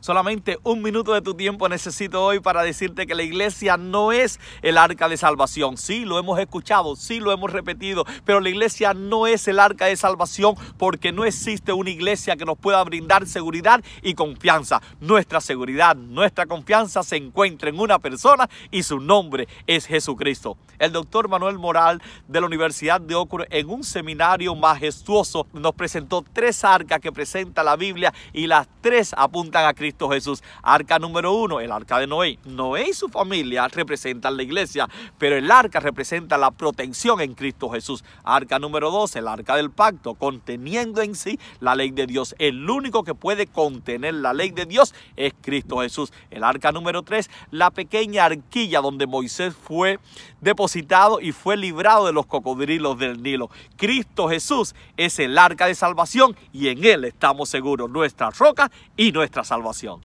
Solamente un minuto de tu tiempo necesito hoy para decirte que la iglesia no es el arca de salvación. Sí, lo hemos escuchado, sí lo hemos repetido, pero la iglesia no es el arca de salvación porque no existe una iglesia que nos pueda brindar seguridad y confianza. Nuestra seguridad, nuestra confianza se encuentra en una persona y su nombre es Jesucristo. El doctor Manuel Moral de la Universidad de Ocur en un seminario majestuoso nos presentó tres arcas que presenta la Biblia y las tres apuntan a Cristo Jesús. Arca número uno, el arca de Noé. Noé y su familia representan la iglesia, pero el arca representa la protección en Cristo Jesús. Arca número dos, el arca del pacto, conteniendo en sí la ley de Dios. El único que puede contener la ley de Dios es Cristo Jesús. El arca número tres, la pequeña arquilla donde Moisés fue depositado y fue librado de los cocodrilos del Nilo. Cristo Jesús es el arca de salvación y en él estamos seguros, nuestra roca y nuestra salvación. Nación.